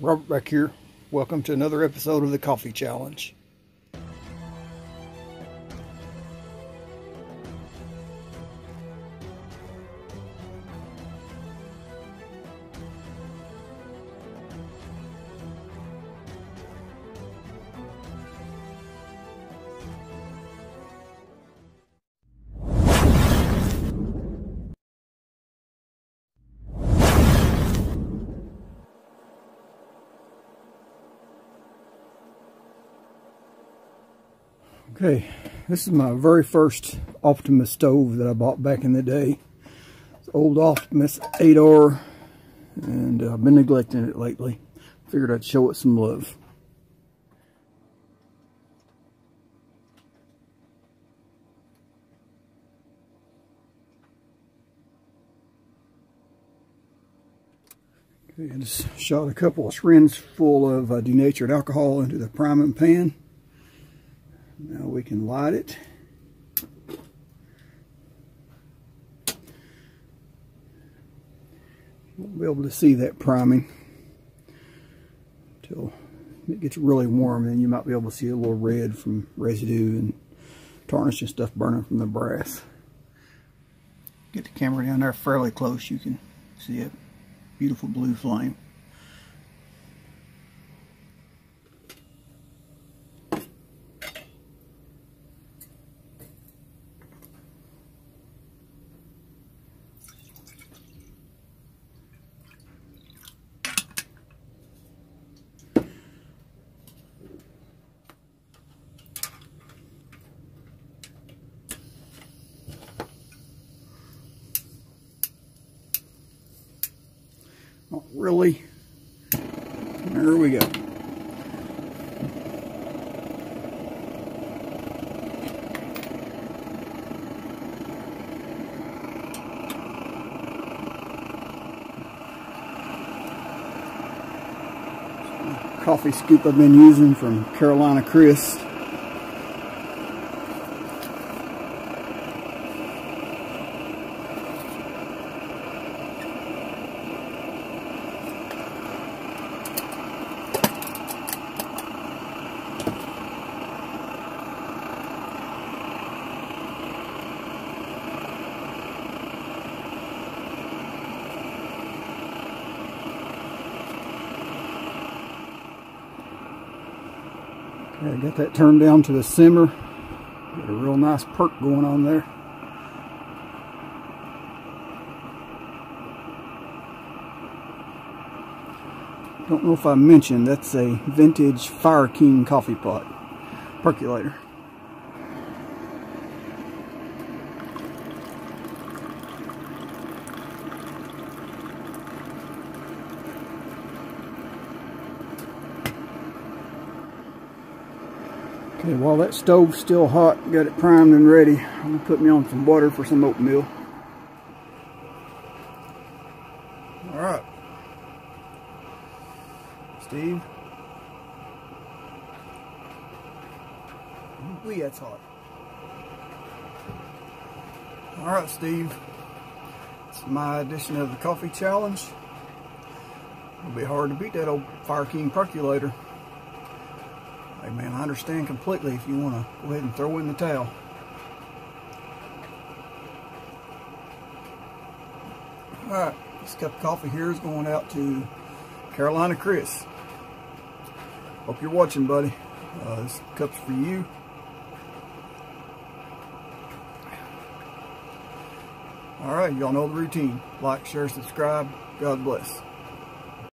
Robert back here. Welcome to another episode of the Coffee Challenge. Okay, this is my very first Optimus stove that I bought back in the day. It's old Optimus 8R, and I've been neglecting it lately. Figured I'd show it some love. Okay, I just shot a couple of syringes full of uh, denatured alcohol into the priming pan. Now we can light it. Won't be able to see that priming until it gets really warm. Then you might be able to see a little red from residue and tarnish and stuff burning from the brass. Get the camera down there fairly close. You can see a beautiful blue flame. Not really. There we go. Coffee scoop I've been using from Carolina Chris. I got that turned down to the simmer. Got a real nice perk going on there. Don't know if I mentioned that's a vintage Fire King coffee pot percolator. Okay, while that stove's still hot, got it primed and ready, I'm gonna put me on some water for some oatmeal. All right. Steve. Wee, that's hot. All right, Steve. It's my edition of the coffee challenge. It'll be hard to beat that old Fire King percolator. Hey man, I understand completely if you want to go ahead and throw in the towel. Alright, this cup of coffee here is going out to Carolina Chris. Hope you're watching, buddy. Uh, this cup's for you. Alright, y'all know the routine. Like, share, subscribe. God bless.